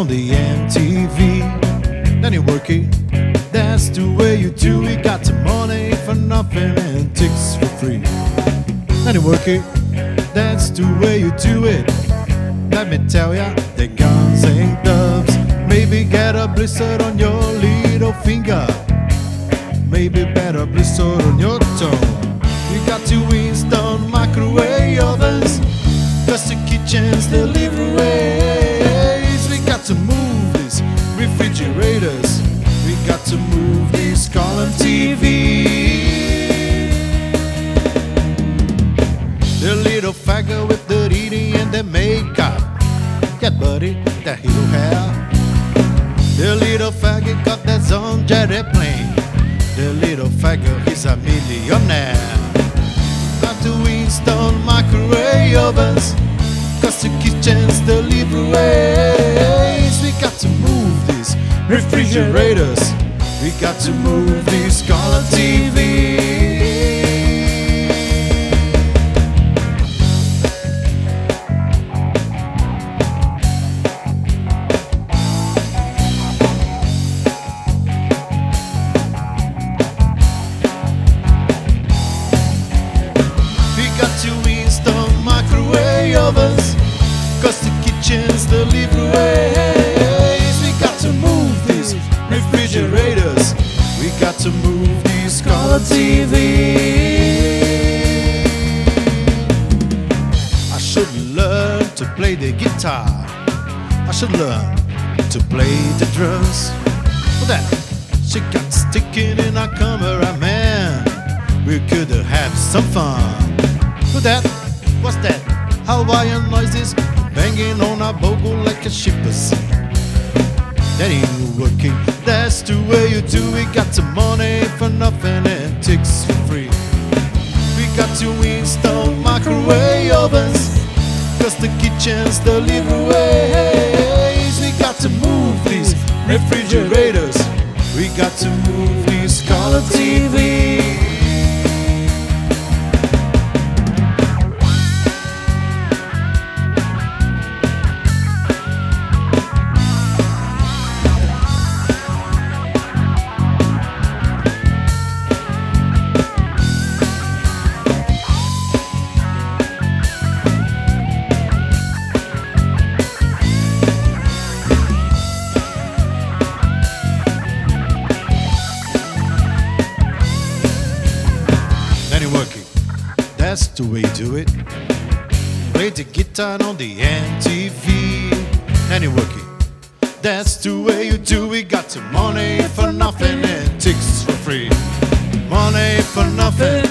on the MTV, then you work it. That's the way you do it. Got the money for nothing and ticks for free. Then you work it. That's the way you do it. Let me tell ya, the guns ain't doves. Maybe get a blister on your little finger. Maybe better blister on your toe. You got to install microwave ovens. Cause the kitchen's delivery to move these column TV. The little faggot with the eating and the makeup. Yeah, buddy, that hero hair. The little faggot got that own jet airplane. The little faggot, he's a millionaire. Got to install microwave ovens. Cause the kitchen's ways. We got to move these refrigerators. Got to move these color TV. That ain't working. That's the way you do it. Got some money for nothing and ticks for free. We got to install microwave ovens. Cause the kitchen's the ways. We got to move these refrigerators. We got to move these color TV. Guitar on the MTV. Then you work it. That's the way you do it. Got the money for nothing and ticks for free. Money for nothing.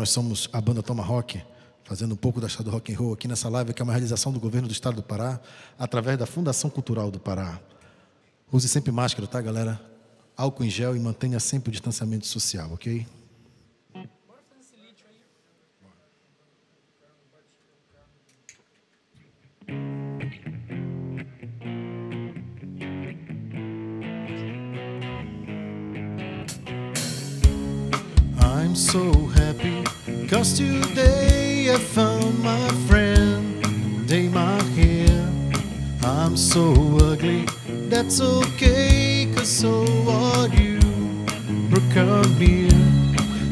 Nós somos a banda Toma Rock, fazendo um pouco da história do rock and roll aqui nessa live, que é uma realização do governo do estado do Pará, através da Fundação Cultural do Pará. Use sempre máscara, tá, galera? Álcool em gel e mantenha sempre o distanciamento social, ok? I'm so happy Cause today I found my friend they my hair I'm so ugly That's okay Cause so are you. Come here.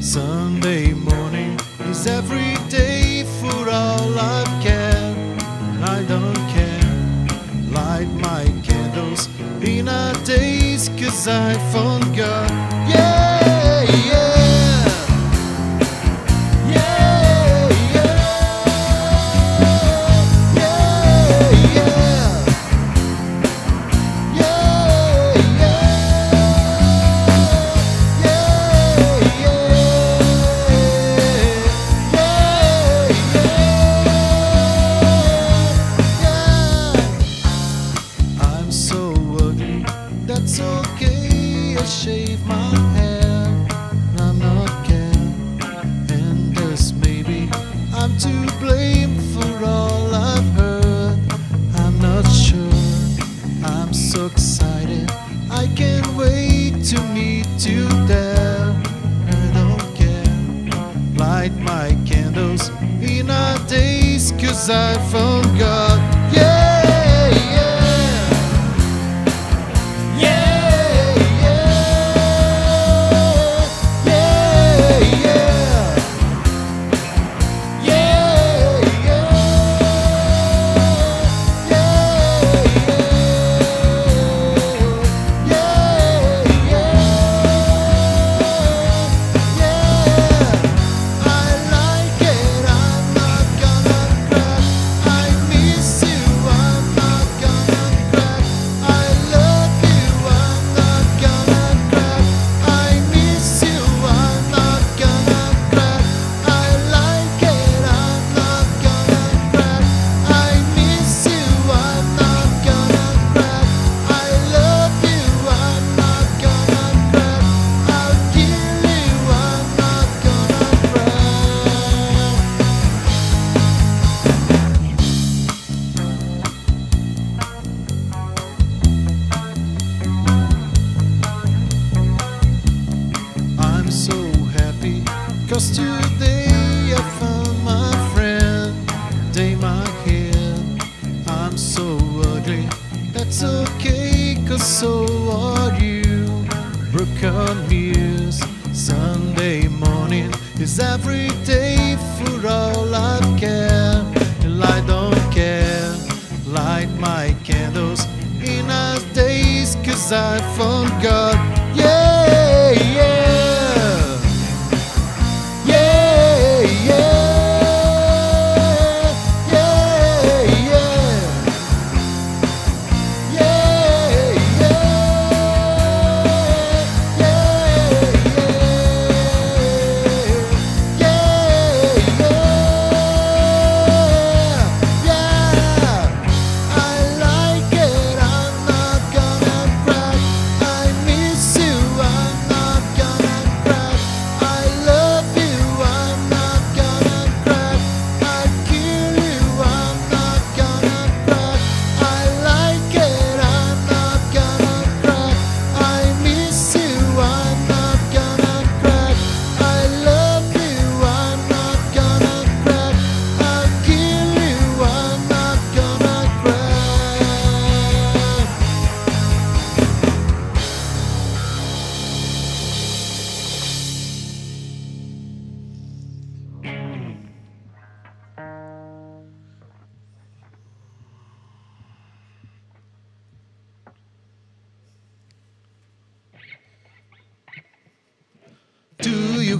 Sunday morning is every day For all I care. I don't care. Light my candles In our days Cause I found God Yeah. aside from God. costume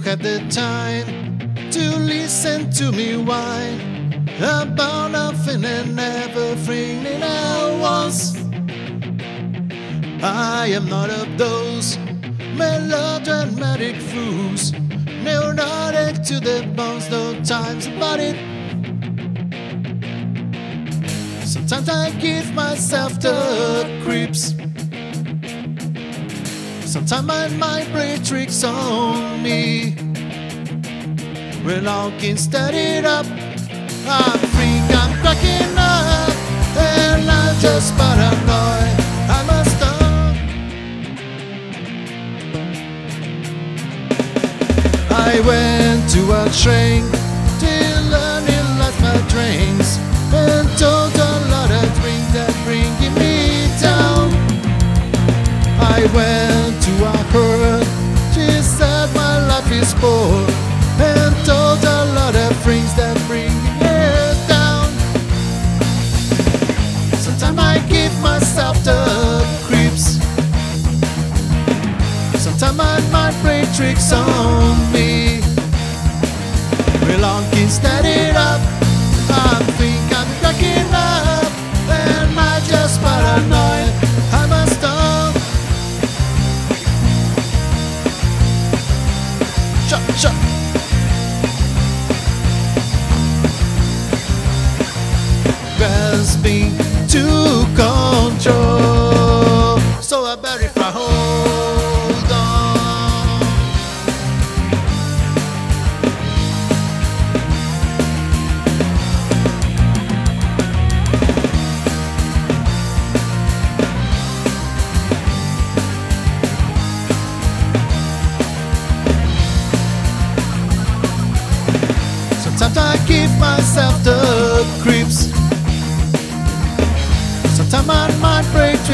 had the time to listen to me whine about nothing and everything at once. I am not of those melodramatic fools, neurotic to the bones, no times about it. Sometimes I give myself the creeps. Sometimes my mind plays tricks on me. When I can stand it up, I'm free, I'm cracking up, and I'm just paranoid. I'm a. I went to a train.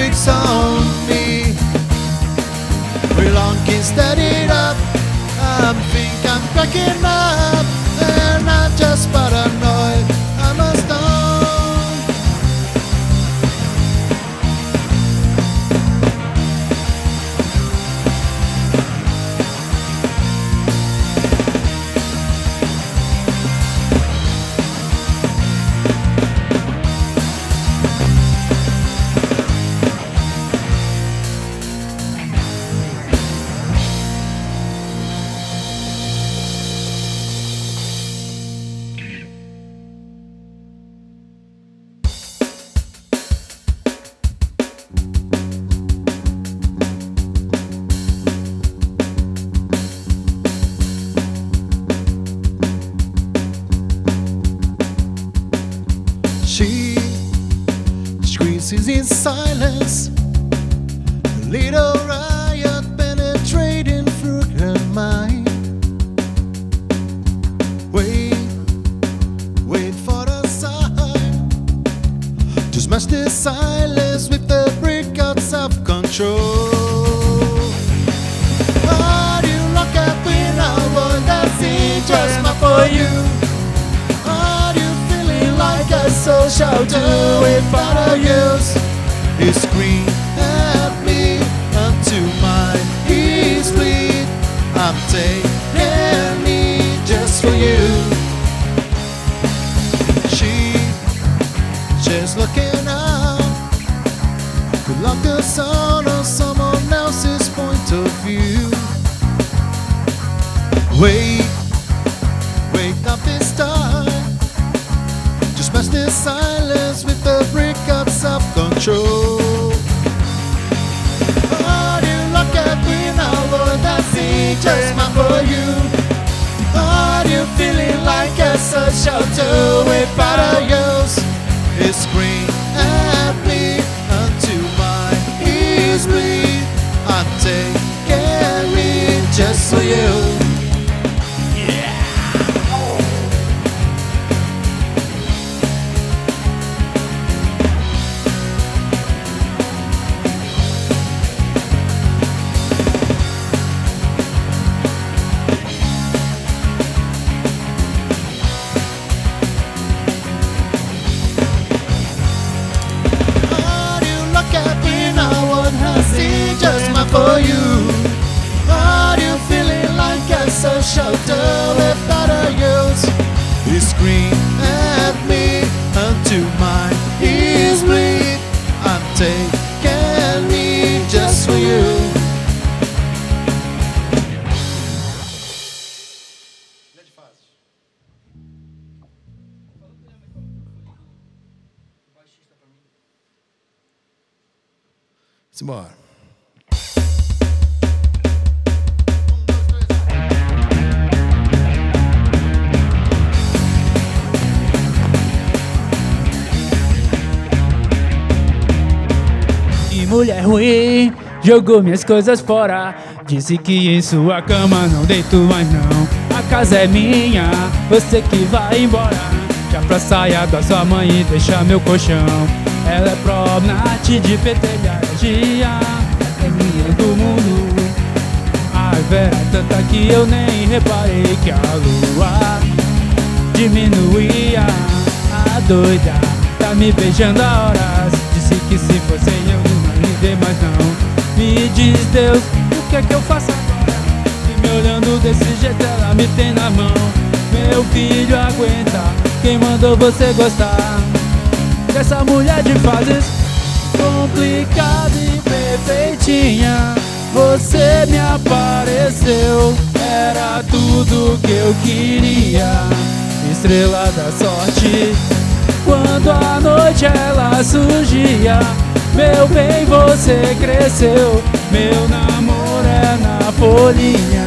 Tricks on me. Real on kids that it up. I think I'm cracking up, silence with the brick of control. Do you look at me now? Boy, that's just not for you. Are you feeling like a social do without a use? He screamed at me my. I'm taking me just for you. She, she's looking lock the sound of someone else's point of view. Wait, wake up this time. Just smash this silence with the brick of self-control. How you look at me now, just not for you. Are you feeling like a tool without me just jogou minhas coisas fora. Disse que em sua cama não deito mais não. A casa é minha, você que vai embora. Já pra saia da sua mãe e deixar meu colchão. Ela é pró-nat de petelhagia, é minha do mundo. A raiva era tanta que eu nem reparei que a lua diminuía. A doida tá me beijando a horas. Disse que se fosse diz Deus, o que é que eu faço agora? E me desse jeito ela me tem na mão. Meu filho aguenta, quem mandou você gostar dessa mulher de fases complicada e perfeitinha? Você me apareceu, era tudo que eu queria. Estrela da sorte, quando a noite ela surgia. Meu bem, você cresceu, meu namoro é na folhinha.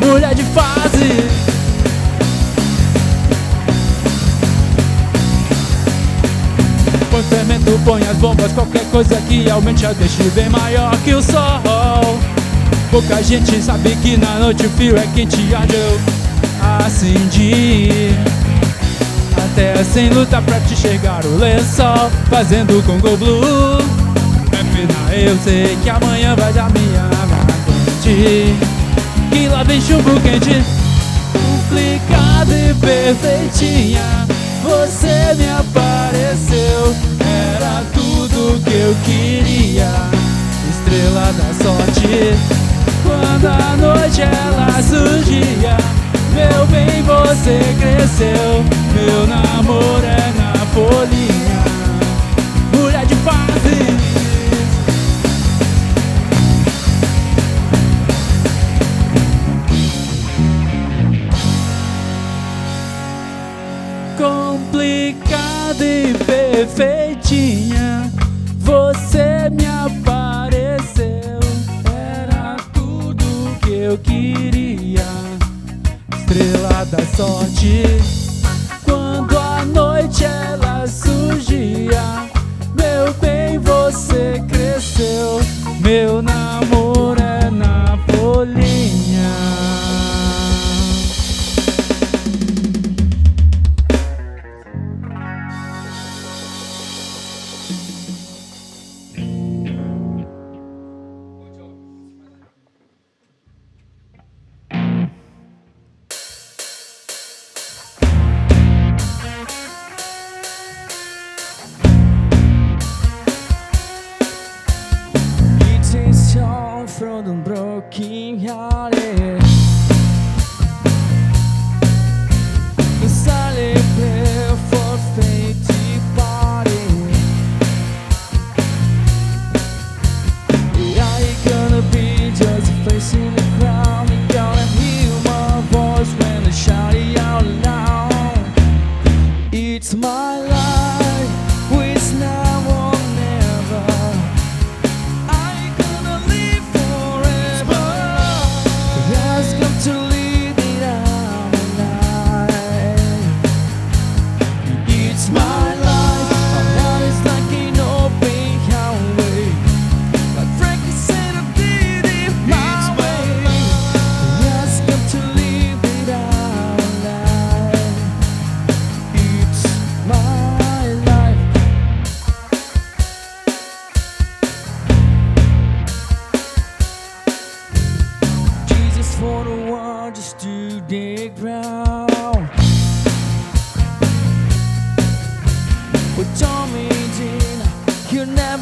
Mulher de fase. Põe fermento, põe as bombas, qualquer coisa que aumente a deixe bem maior que o sol. Pouca gente sabe que na noite o fio é quente, arde eu acendi. Até sem luta pra te enxergar o lençol, fazendo Congo Blue. Eu sei que amanhã vai dar minha quente. Que lá vem chumbo quente, complicada e perfeitinha. Você me apareceu, era tudo que eu queria. Estrela da sorte, quando a noite ela surgia. Meu bem, você cresceu, meu namoro é na folhinha. Sorte, quando a noite ela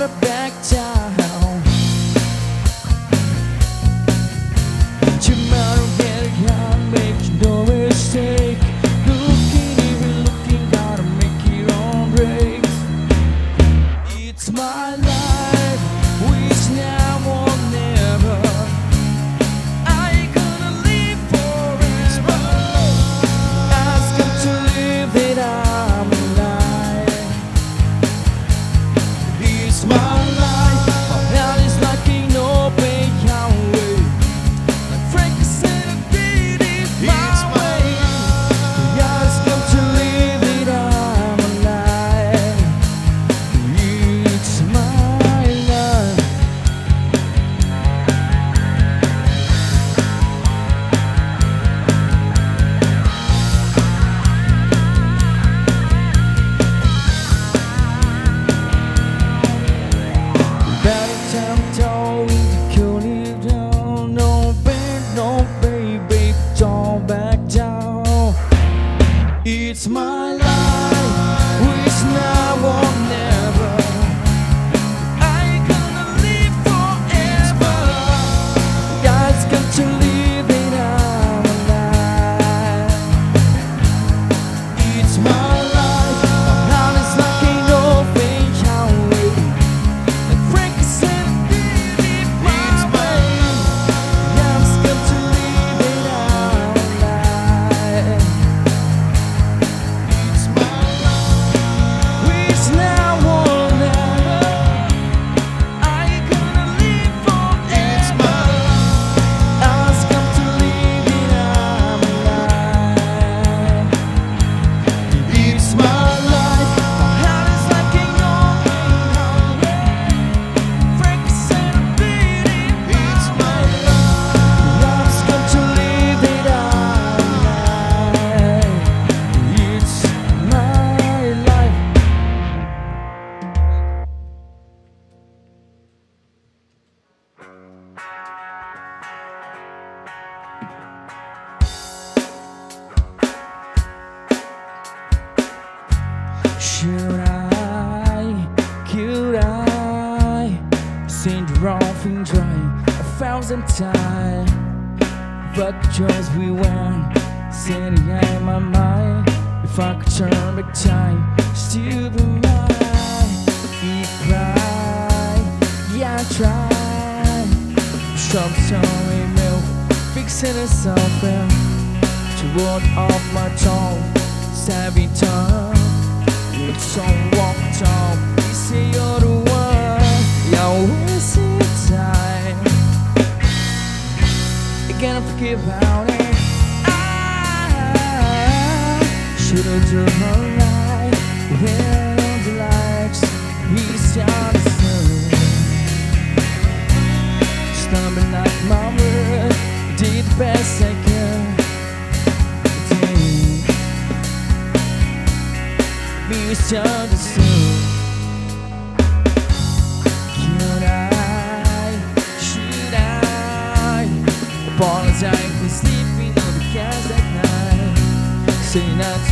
never back down. Wasn't times. But choice we went, sitting in my mind. If I could turn back time, still be mine. He cried, yeah, I tried. Shop story milk, fixing itself in. To ward off my tongue, savvy tongue. It's on walk top, you you're the one. Can't forget about it. I should've turned her light when the lights we sound the sun. Stumbling like my word, did the best I could. Did. Misunderstood. Could Say not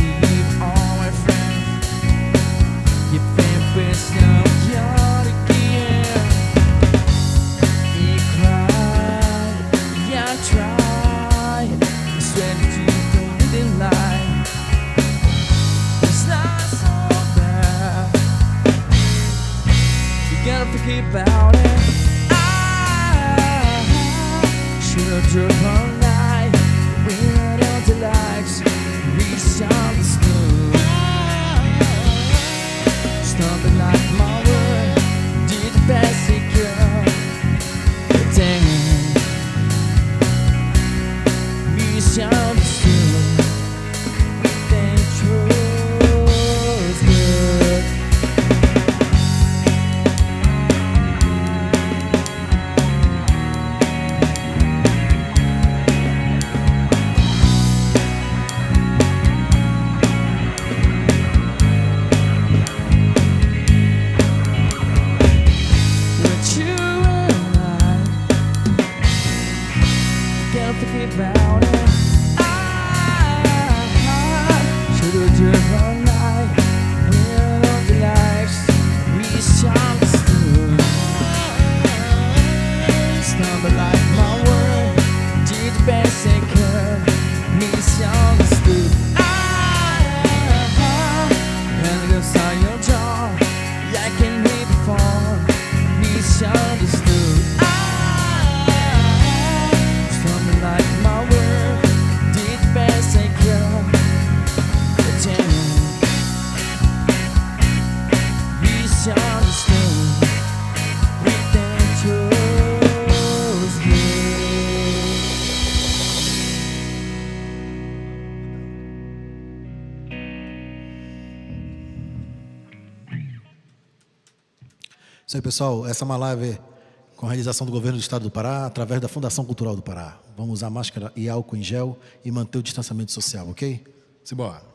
pessoal. Essa é uma live com a realização do governo do estado do Pará, através da Fundação Cultural do Pará. Vamos usar máscara e álcool em gel e manter o distanciamento social, ok? Simbora.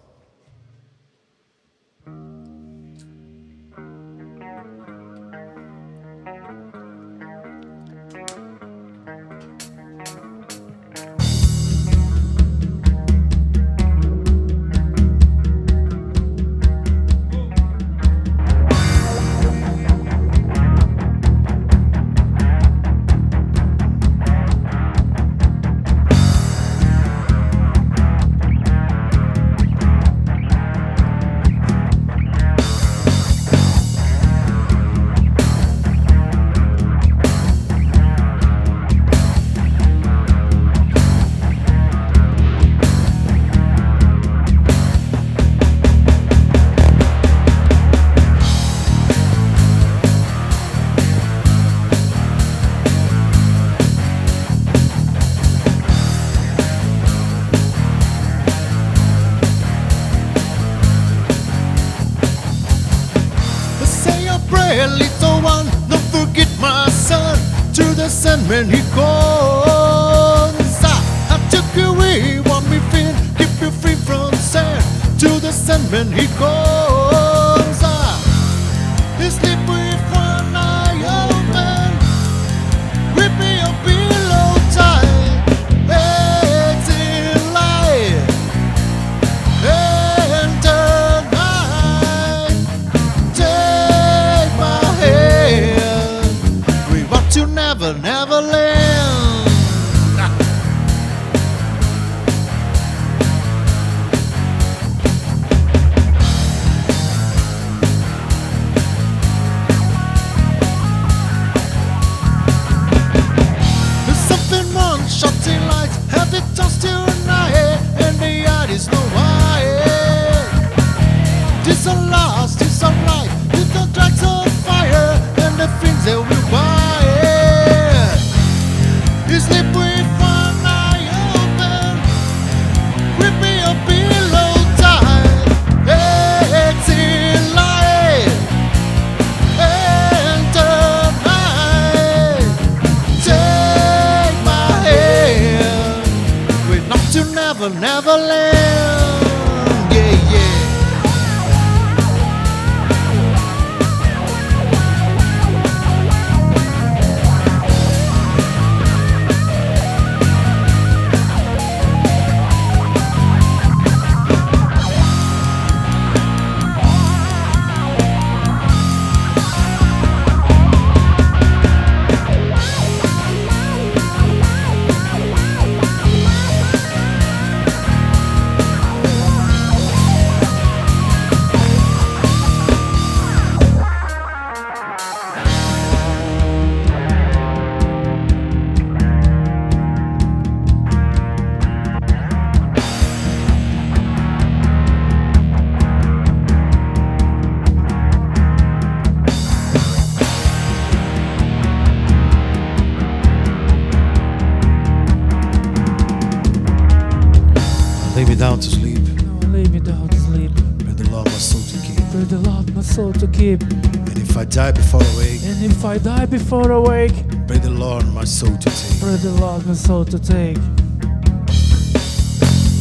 Keep. And if I die before awake, And if I die before awake, pray the Lord my soul to take. pray the Lord my soul to take.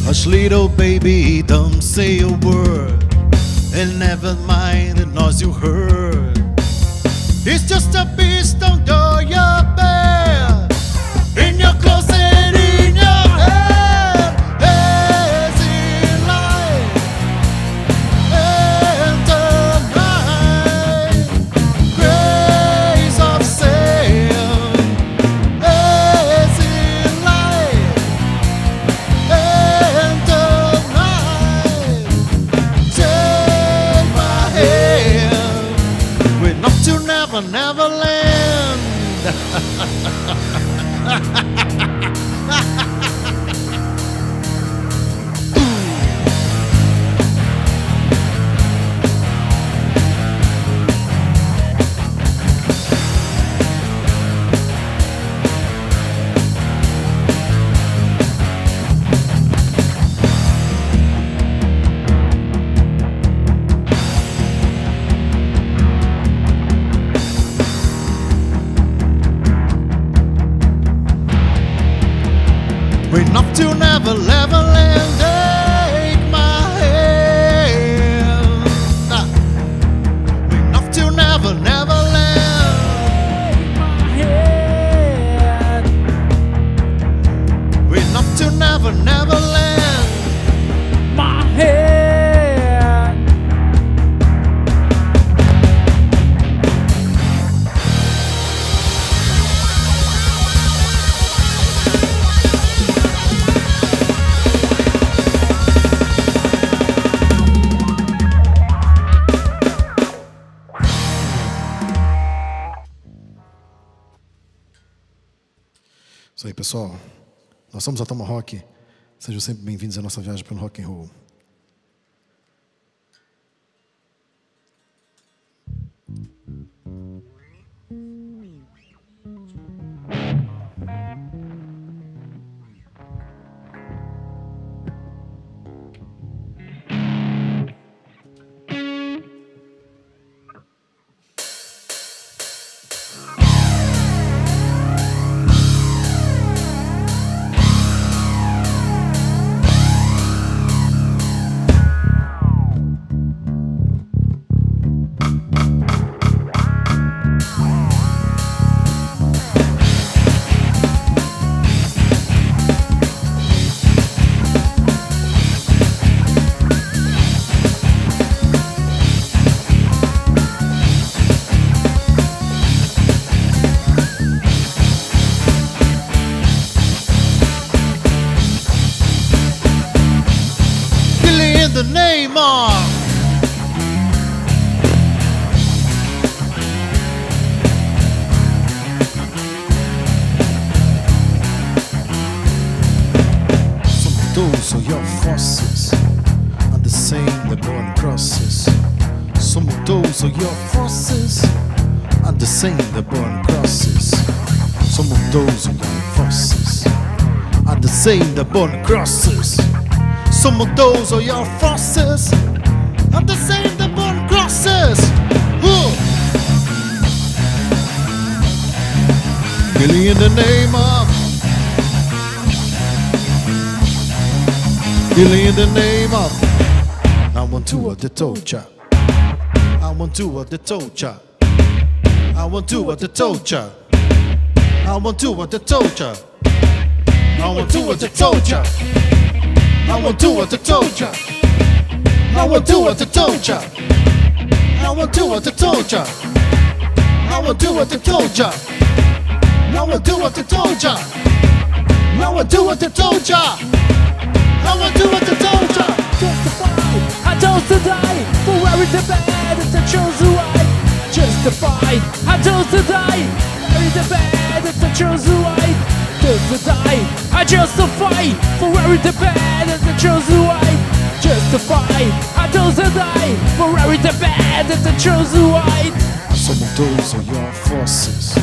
Hush, little baby, don't say a word. And never mind the noise you heard. It's just a beast under your ha ha ha ha ha never, never land. Isso aí, pessoal. Nós somos a Tomahawk. Sejam sempre bem-vindos à nossa viagem pelo rock and roll. Those are your forces, and the same the born crosses. Some of those are your forces, and the same that born crosses. Some of those are your forces, and the same that born crosses. Some of those are your forces, and the same that born crosses. Billy in the name of Healing in the name of. I want to what the torture. I want to what the torture. I want to what the torture. I want to what the torture. I want to what the torture. I want to what the torture. I want to what the torture. I want to what the torture. I want to what the torture. I want to what the torture. I want to what the torture. I'm gonna do what I told soldier Justify, I chose to die For wearing the bad I chose chosen right Justify, I chose to die Wearing the bad it's a chosen right Justify, I justify For wearing the bad it's a chosen right Justify, I chose to die For wearing the bad I chose chosen right Some of those are your forces.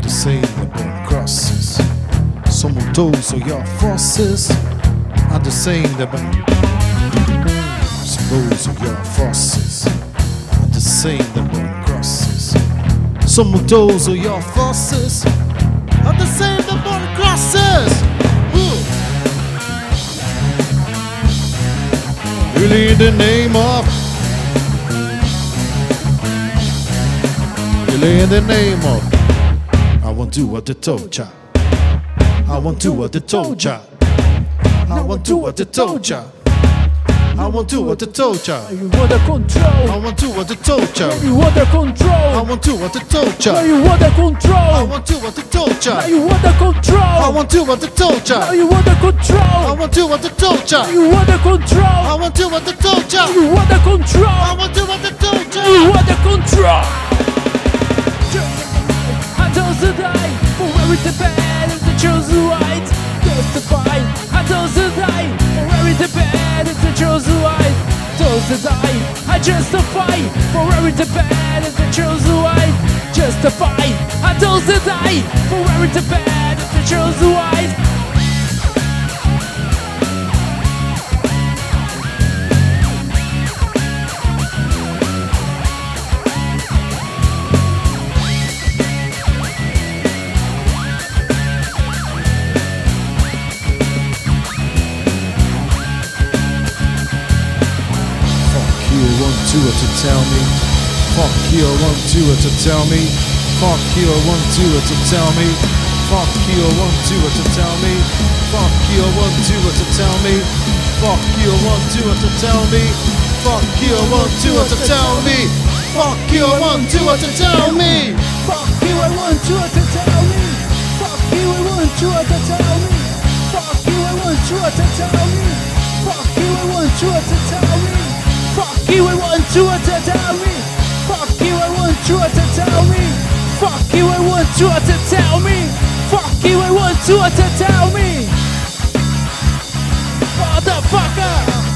The same that crosses. Some of those are your forces are the same about Suppose your forces are the same about crosses. Some of those are your forces are the same about crosses. Really, in the name of Really, in the name of I won't do what they told ya. I won't do what they told ya. I won't do what I told ya. I won't do what I told ya. You under control. I won't do what I told ya. You under control. I won't do what I told ya. You under control. I won't do what I told ya. You under control. I won't do what I told ya. You under control. I won't do what I told ya. You under control. I won't do what I told ya. You under control. I won't do what I told ya. You under control. I don't die for every debate of the chosen right. Testify toes to die For everything bad it's a chosen life Toes to die I justify For everything bad it's chose to lie. Justify I toes to die For everything bad it's chose to lie. I to tell me. Fuck you, I want to to tell me. Fuck you, I want to to tell me. Fuck you, I want to to tell me. Fuck you, I want to to tell me. Fuck you, I want to to tell me. Fuck you, I want to to tell me. Fuck you, I want to to tell me. Fuck you, I want you to tell me. Fuck you, I want you to tell me. Fuck you, I want you to tell me. Fuck you, I want you to tell me. Fuck you, I want to tell me. Fuck you, I want to tell me. Fuck you, I want to tell me. Fuck you, I want to tell me. Motherfucker.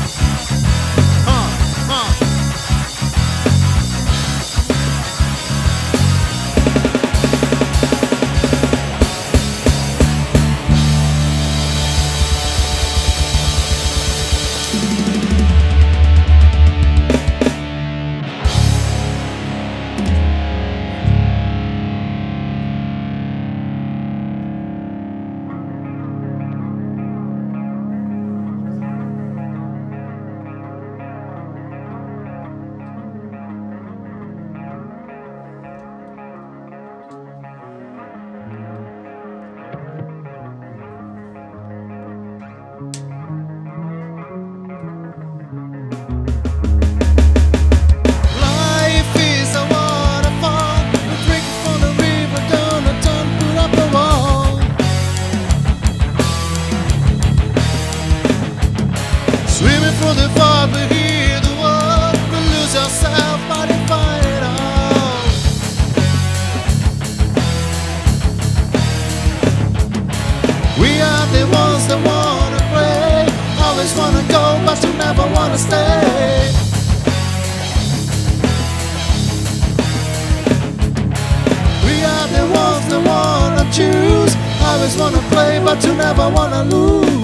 Always wanna play, but you never wanna lose.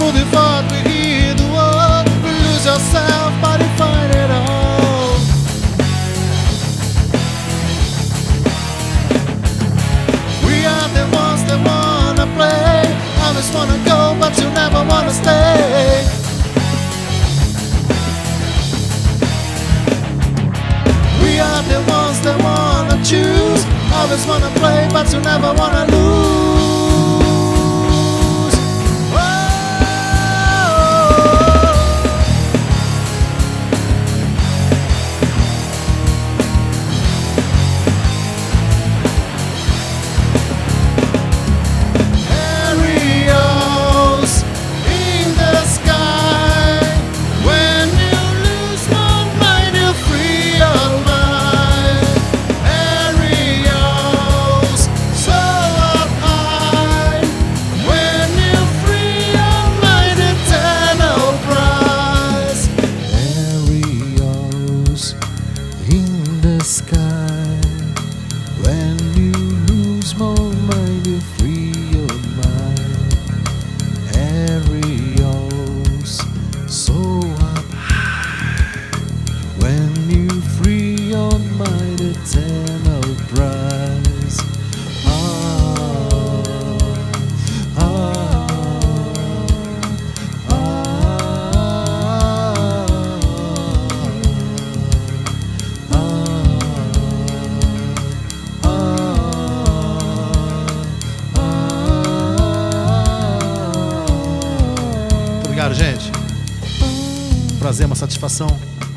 For the thought, we hear the world. We lose ourselves, but we find it all. We are the ones that wanna play. Others wanna go, but you never wanna stay. We are the ones that wanna choose. Always wanna play, but you never wanna lose.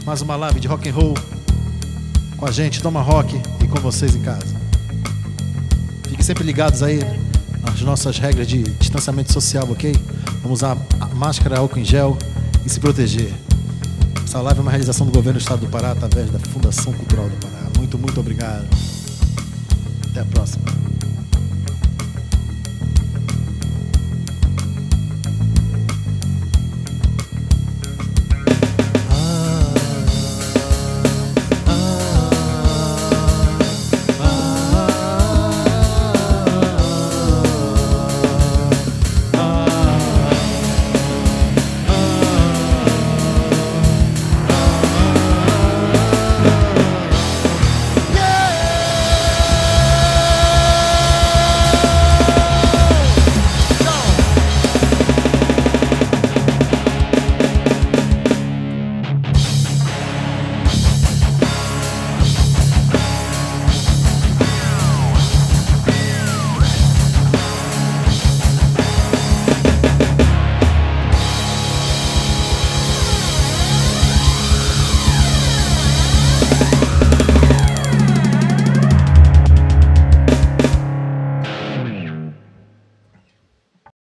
Mais uma live de rock and roll com a gente, Toma Rock e com vocês em casa. Fiquem sempre ligados aí às nossas regras de distanciamento social, ok? Vamos usar máscara, álcool em gel e se proteger. Essa live é uma realização do governo do estado do Pará através da Fundação Cultural do Pará. Muito, muito obrigado. Até a próxima.